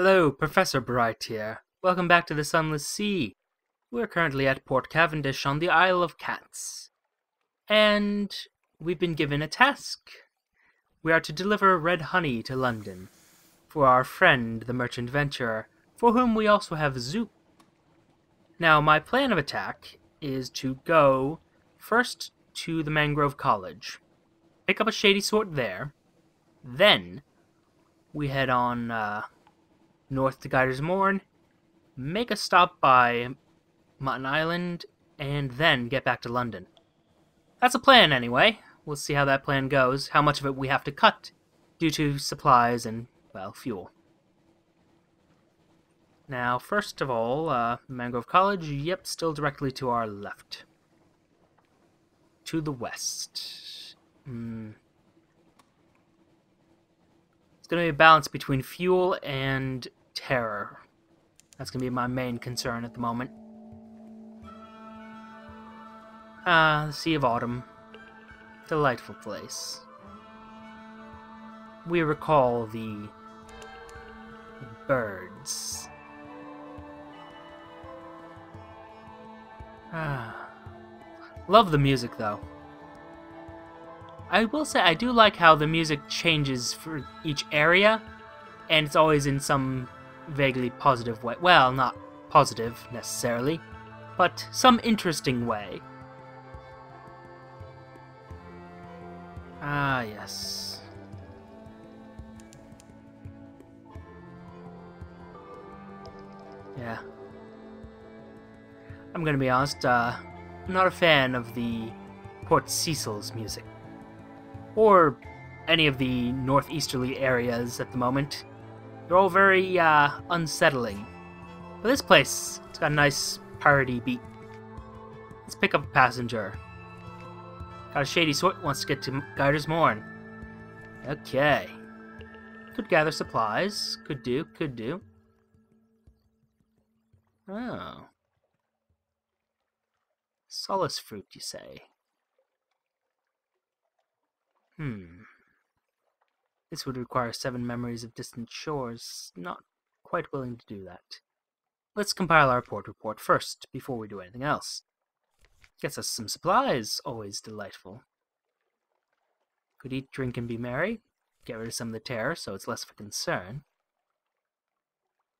Hello, Professor Bright here. Welcome back to the Sunless Sea. We're currently at Port Cavendish on the Isle of Cats. And we've been given a task. We are to deliver red honey to London for our friend, the merchant venturer, for whom we also have Zzoup. Now, my plan of attack is to go first to the Mangrove College, pick up a shady sort there, then we head on uh, north to Gaider's Mourn, make a stop by Mutton Island, and then get back to London. That's a plan, anyway. We'll see how that plan goes, how much of it we have to cut due to supplies and, well, fuel. Now, first of all, uh, Mangrove College, yep, still directly to our left. To the west. Hmm. It's going to be a balance between fuel and terror. That's going to be my main concern at the moment. Ah, the Sea of Autumn. Delightful place. We recall the birds. Ah. Love the music, though. I will say I do like how the music changes for each area, and it's always in some vaguely positive way. Well, not positive necessarily, but some interesting way. Ah, yes. Yeah. I'm gonna be honest, uh, I'm not a fan of the Port Cecil's music or any of the northeasterly areas at the moment. They're all very uh, unsettling. But this place, it's got a nice party beat. Let's pick up a passenger. Got a shady sort wants to get to Gaider's Mourn. Okay. Could gather supplies. Could do, could do. Oh. Solace fruit, you say? Hmm. This would require seven memories of distant shores. Not quite willing to do that. Let's compile our port report first, before we do anything else. Gets us some supplies, always delightful. Could eat, drink, and be merry. Get rid of some of the terror, so it's less of a concern.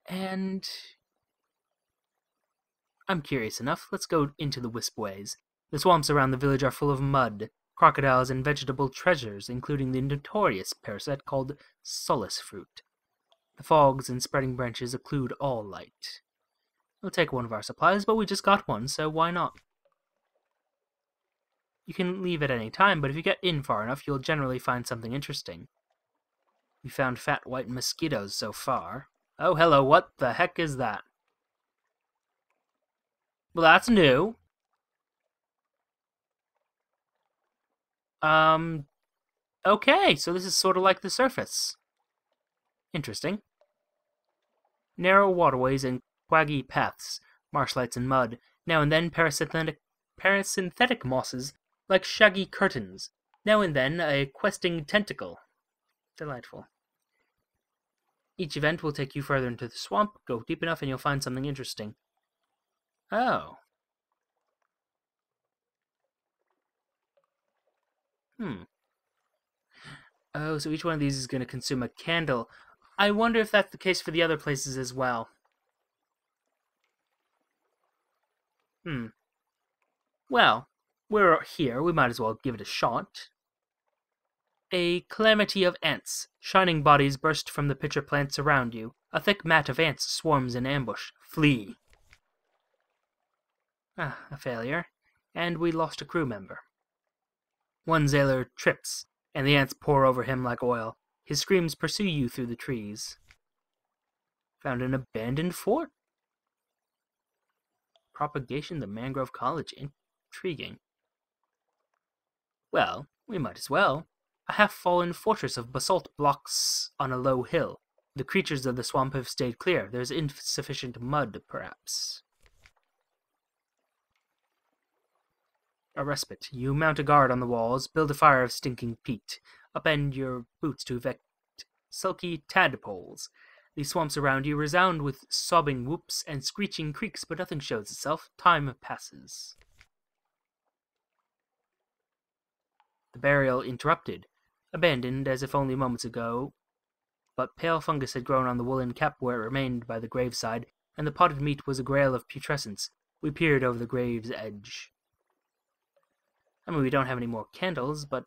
And... I'm curious enough. Let's go into the Wispways. The swamps around the village are full of mud, crocodiles, and vegetable treasures, including the notorious parasite called solace fruit. The fogs and spreading branches occlude all light. We'll take one of our supplies, but we just got one, so why not? You can leave at any time, but if you get in far enough, you'll generally find something interesting. We found fat white mosquitoes so far. Oh, hello, what the heck is that? Well, that's new. Um, okay, so this is sort of like the surface. Interesting. Narrow waterways and quaggy paths, marshlights and mud, now and then parasynthetic, parasynthetic mosses like shaggy curtains, now and then a questing tentacle. Delightful. Each event will take you further into the swamp. Go deep enough and you'll find something interesting. Oh. Hmm. Oh, so each one of these is going to consume a candle. I wonder if that's the case for the other places as well. Hmm. Well, we're here, we might as well give it a shot. A calamity of ants. Shining bodies burst from the pitcher plants around you. A thick mat of ants swarms in ambush. Flee. Ah, a failure. And we lost a crew member. One sailor trips, and the ants pour over him like oil. His screams pursue you through the trees. Found an abandoned fort. Propagation the Mangrove College. Intriguing. Well, we might as well. A half-fallen fortress of basalt blocks on a low hill. The creatures of the swamp have stayed clear. There's insufficient mud, perhaps. A respite. You mount a guard on the walls, build a fire of stinking peat, upend your boots to evict sulky tadpoles. The swamps around you resound with sobbing whoops and screeching creaks, but nothing shows itself. Time passes. The burial interrupted, abandoned as if only moments ago, but pale fungus had grown on the woolen cap where it remained by the graveside, and the potted meat was a grail of putrescence. We peered over the grave's edge. I mean, we don't have any more candles, but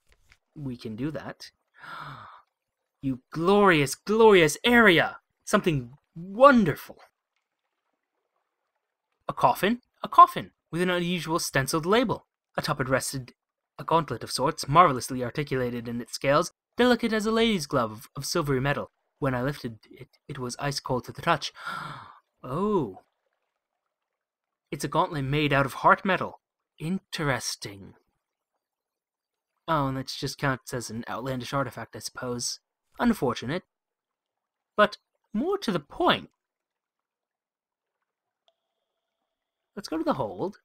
we can do that. You glorious, glorious area! Something wonderful! A coffin? A coffin, with an unusual stenciled label. Atop it rested a gauntlet of sorts, marvelously articulated in its scales, delicate as a lady's glove of silvery metal. When I lifted it, it was ice cold to the touch. Oh. It's a gauntlet made out of heart metal. Interesting. Oh, and that just counts as an outlandish artifact, I suppose. Unfortunate. But more to the point. Let's go to the hold.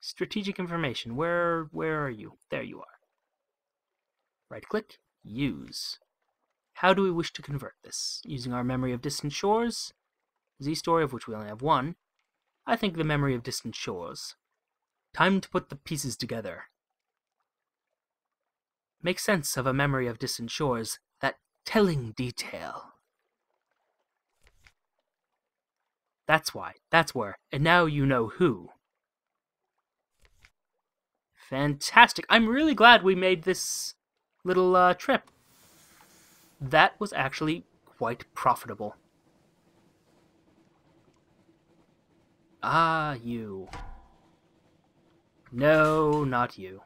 Strategic information. Where where are you? There you are. Right click, use. How do we wish to convert this? Using our memory of distant shores? Z story of which we only have one. I think the memory of distant shores. Time to put the pieces together. Make sense of a memory of distant shores, that telling detail. That's why, that's where, and now you know who. Fantastic. I'm really glad we made this little uh, trip. That was actually quite profitable. Ah, you. No, not you.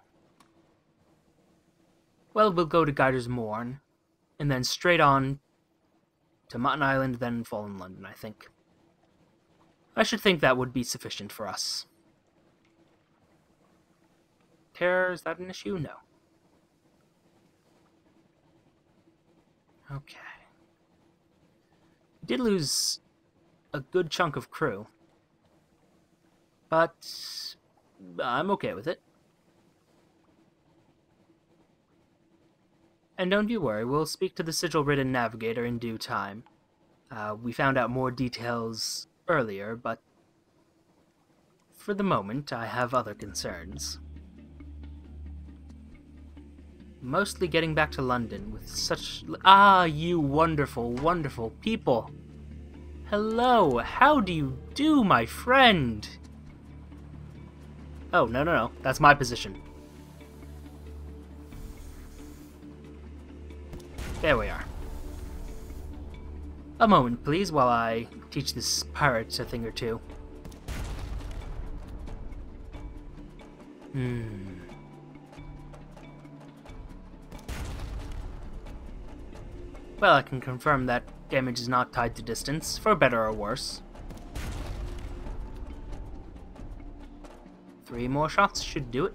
Well, we'll go to Gaider's Mourn, and then straight on to Mutton Island, then Fallen London, I think. I should think that would be sufficient for us. Terror, is that an issue? No. Okay. We did lose a good chunk of crew. But I'm okay with it. And don't you worry, we'll speak to the sigil-ridden navigator in due time. Uh, we found out more details earlier, but for the moment I have other concerns. Mostly getting back to London with such... Ah, you wonderful, wonderful people! Hello, how do you do, my friend? Oh, no, no, no, that's my position. There we are. A moment, please, while I teach this pirate a thing or two. Hmm. Well, I can confirm that damage is not tied to distance, for better or worse. Three more shots should do it.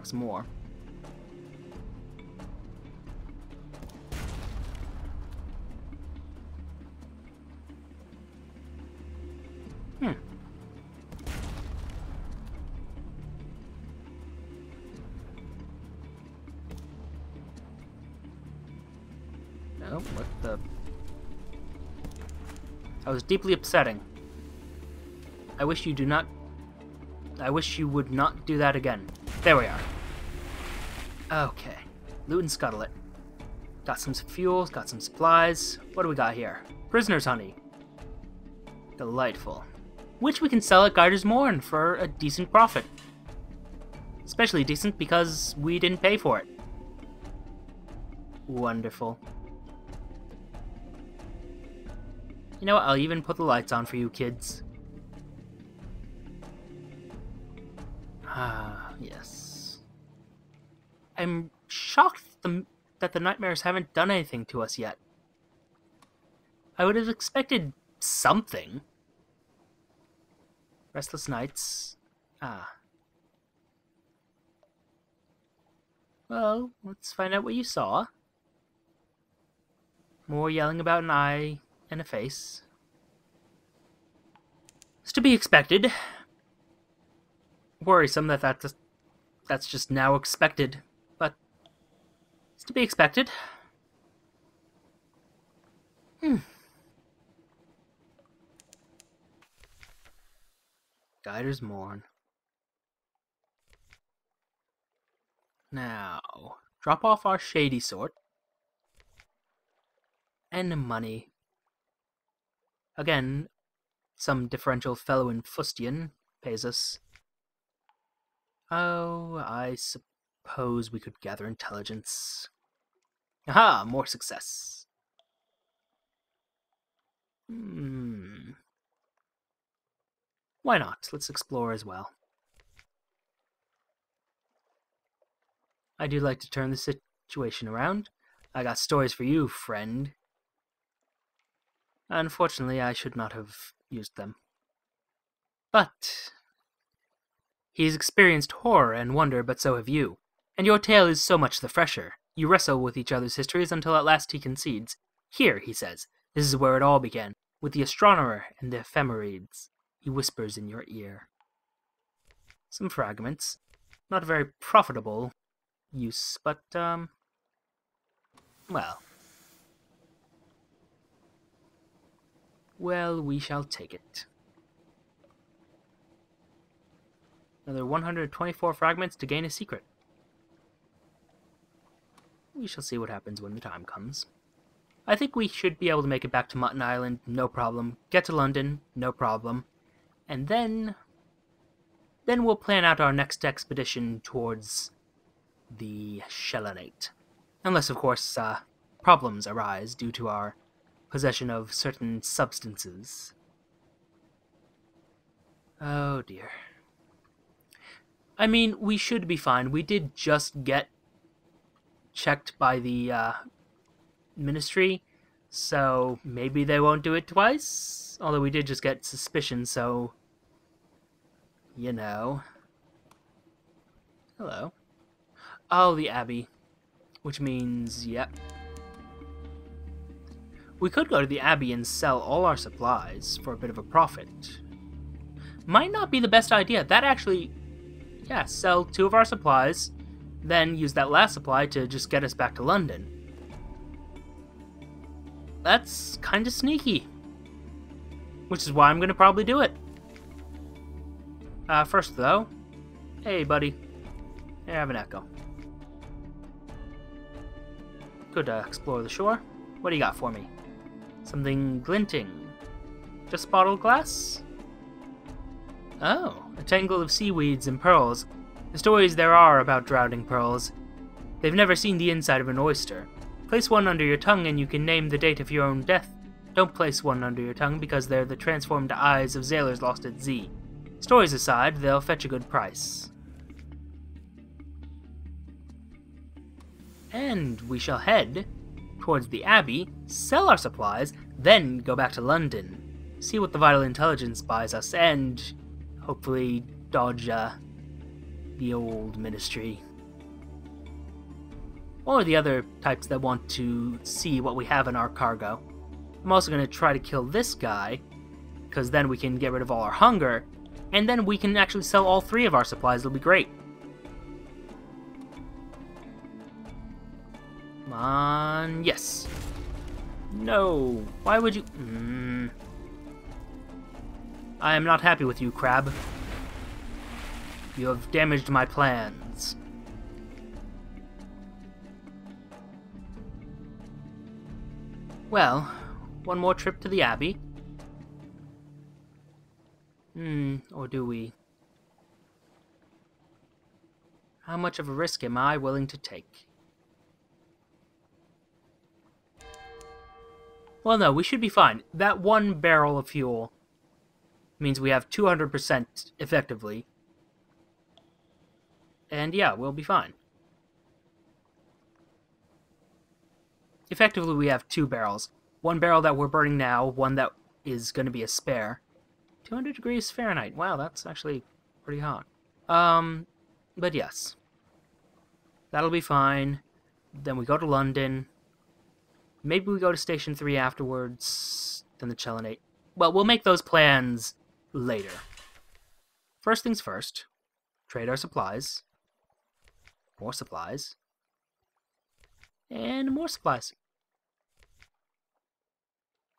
Perhaps more. Hmm. No, what the... Was deeply upsetting. I wish you do not... I wish you would not do that again. There we are. Okay. Loot and scuttle it. Got some fuel, got some supplies. What do we got here? Prisoner's honey. Delightful. Which we can sell at Gaider's Mourn for a decent profit. Especially decent because we didn't pay for it. Wonderful. You know what, I'll even put the lights on for you kids. Ah, yes. I'm shocked the, that the nightmares haven't done anything to us yet. I would have expected something. Restless nights. Ah. Well, let's find out what you saw. More yelling about an eye and a face. It's to be expected. Worrisome that that's, that's just now expected, To be expected. Hmm. Gaider's Mourn. Now, drop off our shady sort. And money. Again, some differential fellow in Fustian pays us. Oh, I suppose we could gather intelligence. Aha, more success. Hmm. Why not? Let's explore as well. I do like to turn the situation around. I got stories for you, friend. Unfortunately, I should not have used them. But he's experienced horror and wonder, but so have you. And your tale is so much the fresher. You wrestle with each other's histories until at last he concedes. Here, he says, this is where it all began, with the astronomer and the ephemerides he whispers in your ear. Some fragments. Not very profitable use, but, um, well. Well, we shall take it. Another 124 fragments to gain a secret. We shall see what happens when the time comes. I think we should be able to make it back to Mutton Island, no problem. Get to London, no problem and then then we'll plan out our next expedition towards the Chelonate. Unless, of course, uh, problems arise due to our possession of certain substances. Oh dear. I mean, we should be fine. We did just get checked by the uh, ministry, so maybe they won't do it twice. Although we did just get suspicion, so you know. Hello. Oh, the Abbey. Which means, yep. We could go to the Abbey and sell all our supplies for a bit of a profit. Might not be the best idea. That actually, yeah, sell two of our supplies, then use that last supply to just get us back to London. That's kind of sneaky. Which is why I'm going to probably do it. Uh, first, though, hey, buddy. I have an echo. Could uh, explore the shore. What do you got for me? Something glinting. Just bottled glass? Oh, a tangle of seaweeds and pearls. The stories there are about drowning pearls. They've never seen the inside of an oyster. Place one under your tongue and you can name the date of your own death. Don't place one under your tongue because they're the transformed eyes of sailors lost at sea. Stories aside, they'll fetch a good price. And we shall head towards the Abbey, sell our supplies, then go back to London, see what the Vital Intelligence buys us, and hopefully dodge uh, the old ministry. Or the other types that want to see what we have in our cargo. I'm also going to try to kill this guy, because then we can get rid of all our hunger, and then we can actually sell all three of our supplies. It'll be great. Come on. Yes. No. Why would you... Mm. I am not happy with you, Crab. You have damaged my plans. Well, one more trip to the Abbey. Hmm, or do we? How much of a risk am I willing to take? Well, no, we should be fine. That one barrel of fuel means we have 200% effectively. And yeah, we'll be fine. Effectively, we have two barrels. One barrel that we're burning now, one that is going to be a spare. 200 degrees Fahrenheit. Wow, that's actually pretty hot. Um, but yes. That'll be fine. Then we go to London. Maybe we go to Station 3 afterwards. Then the Chelonate. Well, we'll make those plans later. First things first. Trade our supplies. More supplies. And more supplies.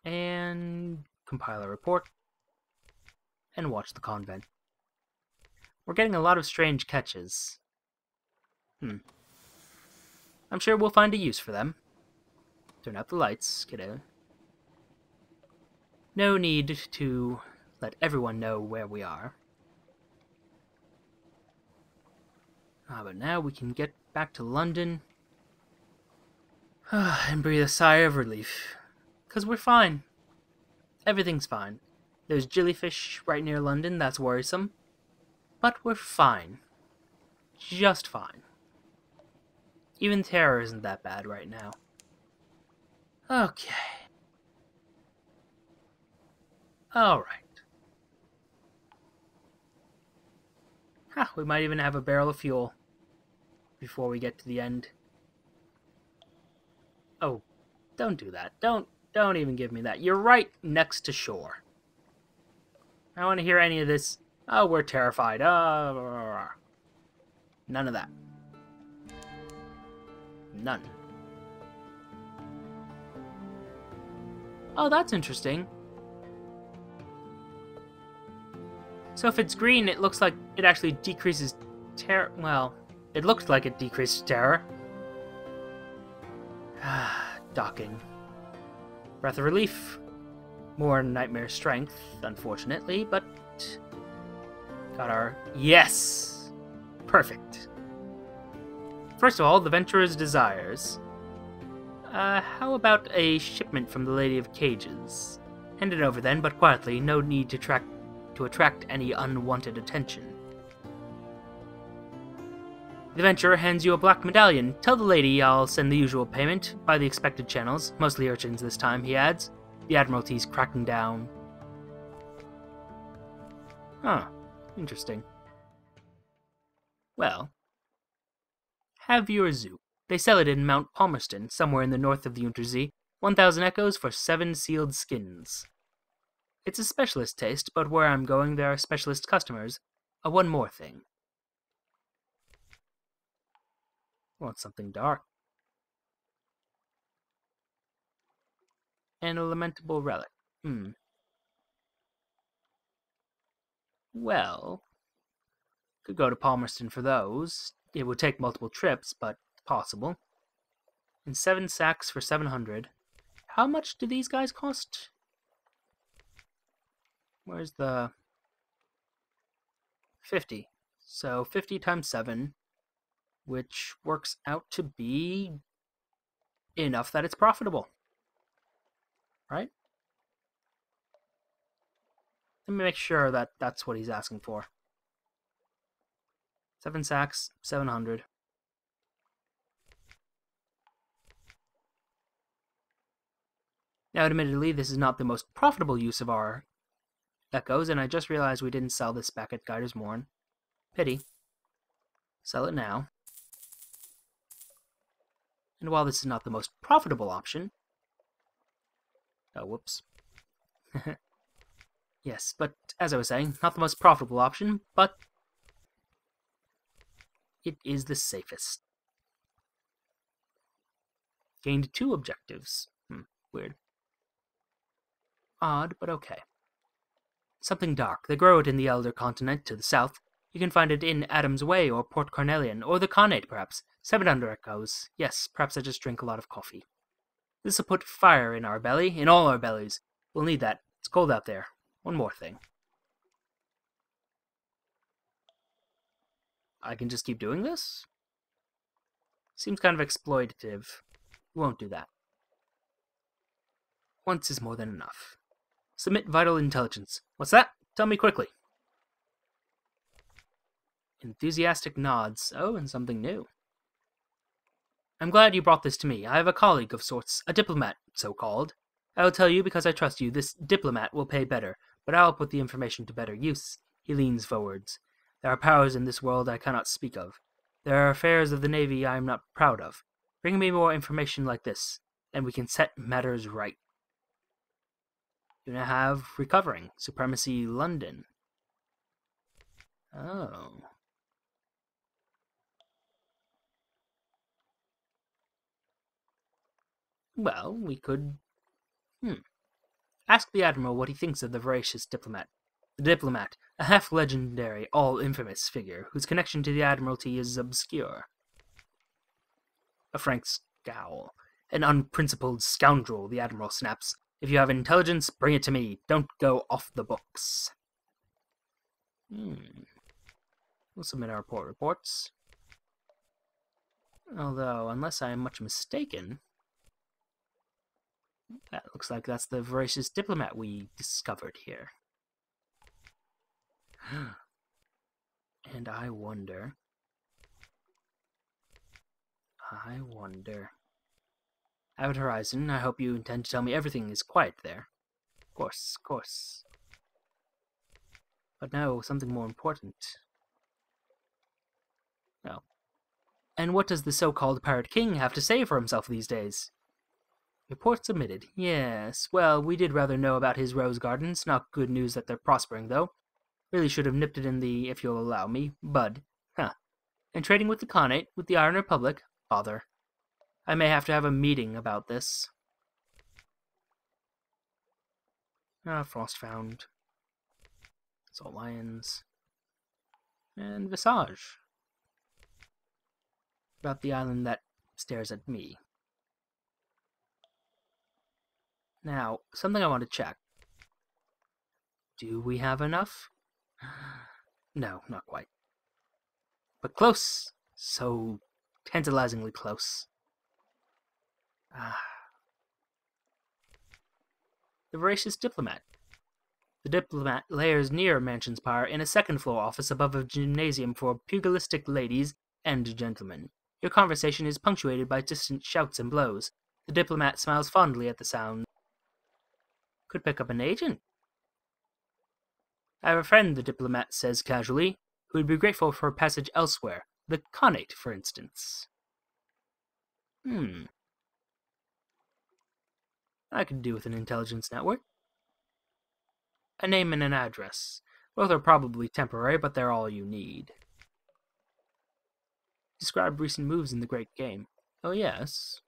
And compile a report. And watch the convent. We're getting a lot of strange catches. Hmm. I'm sure we'll find a use for them. Turn out the lights, kiddo. No need to let everyone know where we are. Ah, but now we can get back to London and breathe a sigh of relief. Because we're fine. Everything's fine. There's jellyfish right near London, that's worrisome. But we're fine. Just fine. Even terror isn't that bad right now. Okay. Alright. Huh, we might even have a barrel of fuel before we get to the end. Oh, don't do that. Don't don't even give me that. You're right next to shore. I don't want to hear any of this. Oh, we're terrified. Uh, none of that. None. Oh, that's interesting. So if it's green, it looks like it actually decreases terror. Well, it looked like it decreased terror. Ah, docking. Breath of relief. More nightmare strength, unfortunately, but... Got our... Yes! Perfect. First of all, the Venturer's Desires. Uh, how about a shipment from the Lady of Cages? Hand it over then, but quietly, no need to, track, to attract any unwanted attention. The Venturer hands you a black medallion. Tell the lady I'll send the usual payment, by the expected channels, mostly urchins this time, he adds. The Admiralty's cracking down. Huh, interesting. Well, have your zoo. They sell it in Mount Palmerston, somewhere in the north of the Unterzee. 1,000 echoes for seven sealed skins. It's a specialist taste, but where I'm going there are specialist customers. Uh, one more thing. Want something dark. And a lamentable relic. Hmm. Well, could go to Palmerston for those. It would take multiple trips, but possible. And seven sacks for 700. How much do these guys cost? Where's the... 50. So 50 times 7, which works out to be enough that it's profitable. Right? Let me make sure that that's what he's asking for. Seven sacks, 700. Now, admittedly, this is not the most profitable use of our echoes, and I just realized we didn't sell this back at Gaider's Mourn. Pity. Sell it now. And while this is not the most profitable option... Oh, whoops. yes, but as I was saying, not the most profitable option, but it is the safest. Gained two objectives. Hmm, weird. Odd, but okay. Something dark. They grow it in the Elder Continent to the south. You can find it in Adam's Way or Port Carnelian, or the Khanate, perhaps. Seven under echoes. Yes, perhaps I just drink a lot of coffee. This'll put fire in our belly, in all our bellies. We'll need that. It's cold out there. One more thing. I can just keep doing this? Seems kind of exploitative. We won't do that. Once is more than enough. Submit vital intelligence. What's that? Tell me quickly. Enthusiastic nods. Oh, and something new. I'm glad you brought this to me. I have a colleague of sorts, a diplomat, so called. I will tell you because I trust you. This diplomat will pay better, but I'll put the information to better use. He leans forwards. There are powers in this world I cannot speak of. There are affairs of the Navy I am not proud of. Bring me more information like this, and we can set matters right. You now have Recovering, Supremacy London. Oh. Well, we could. Hmm. Ask the Admiral what he thinks of the voracious diplomat. The diplomat, a half legendary, all infamous figure whose connection to the Admiralty is obscure. A frank scowl. An unprincipled scoundrel, the Admiral snaps. If you have intelligence, bring it to me. Don't go off the books. Hmm. We'll submit our report reports. Although, unless I am much mistaken, that looks like that's the voracious diplomat we discovered here. and I wonder... I wonder... Avid Horizon, I hope you intend to tell me everything is quiet there. Of course, of course. But no, something more important. No. And what does the so-called Pirate King have to say for himself these days? Report submitted. Yes, well, we did rather know about his rose gardens. Not good news that they're prospering, though. Really should have nipped it in the, if you'll allow me, bud. Huh. And trading with the Khanate, with the Iron Republic? Bother. I may have to have a meeting about this. Ah, Frostfound. Salt Lions. And Visage. About the island that stares at me. Now, something I want to check. Do we have enough? No, not quite. But close. So tantalizingly close. Ah. The voracious diplomat. The diplomat layers near Mansion's Mansionspire in a second floor office above a gymnasium for pugilistic ladies and gentlemen. Your conversation is punctuated by distant shouts and blows. The diplomat smiles fondly at the sound. Could pick up an agent. I have a friend, the diplomat says casually, who would be grateful for a passage elsewhere. The Khanate, for instance. Hmm. I could do with an intelligence network. A name and an address. Both are probably temporary, but they're all you need. Describe recent moves in the great game. Oh, yes.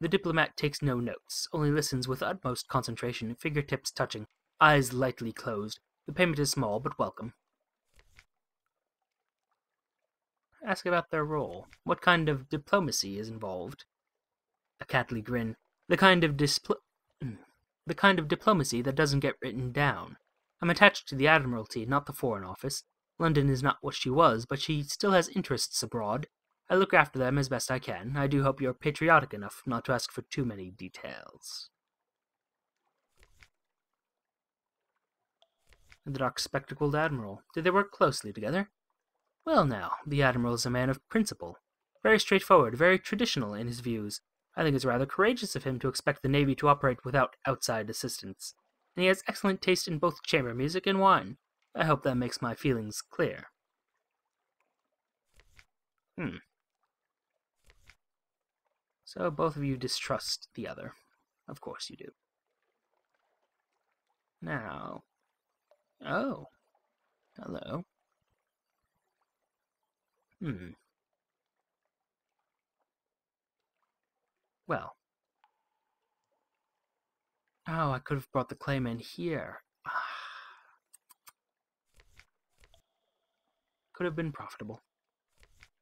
The diplomat takes no notes, only listens with utmost concentration, fingertips touching, eyes lightly closed. The payment is small, but welcome. Ask about their role. What kind of diplomacy is involved? A catly grin. The kind of displ- hmm, the kind of diplomacy that doesn't get written down. I'm attached to the Admiralty, not the Foreign Office. London is not what she was, but she still has interests abroad, I look after them as best I can. I do hope you're patriotic enough not to ask for too many details. The dark spectacled admiral. Did they work closely together? Well now, the admiral is a man of principle. Very straightforward, very traditional in his views. I think it's rather courageous of him to expect the Navy to operate without outside assistance. And he has excellent taste in both chamber music and wine. I hope that makes my feelings clear. Hmm. So both of you distrust the other. Of course you do. Now. Oh. Hello. Hmm. Well. Oh, I could have brought the claim in here. could have been profitable.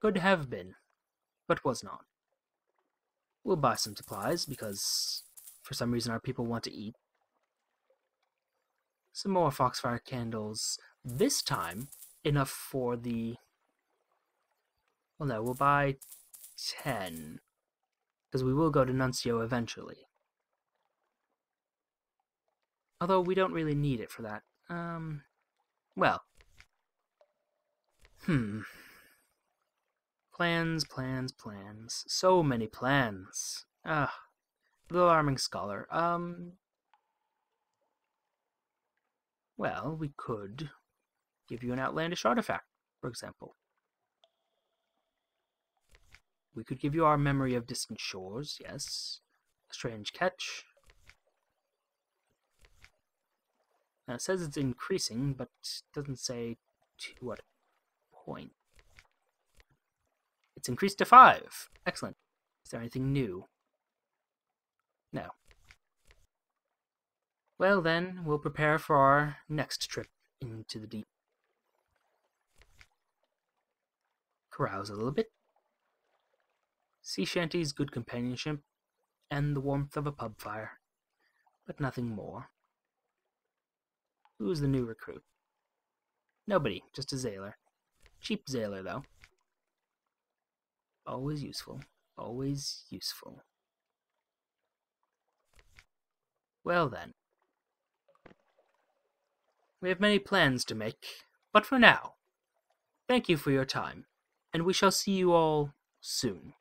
Could have been, but was not. We'll buy some supplies because for some reason our people want to eat. Some more foxfire candles. This time, enough for the... Well, no, we'll buy 10. Because we will go to Nuncio eventually. Although we don't really need it for that. Um, well. Hmm. Plans, plans, plans. So many plans. Ah, the alarming scholar. Um. Well, we could give you an outlandish artifact, for example. We could give you our memory of distant shores, yes. A strange catch. Now it says it's increasing, but doesn't say to what point. It's increased to 5. Excellent. Is there anything new? No. Well then, we'll prepare for our next trip into the deep. Carouse a little bit. Sea shanties, good companionship, and the warmth of a pub fire, but nothing more. Who's the new recruit? Nobody, just a Zailor. Cheap Zailor, though. Always useful. Always useful. Well then. We have many plans to make, but for now, thank you for your time, and we shall see you all soon.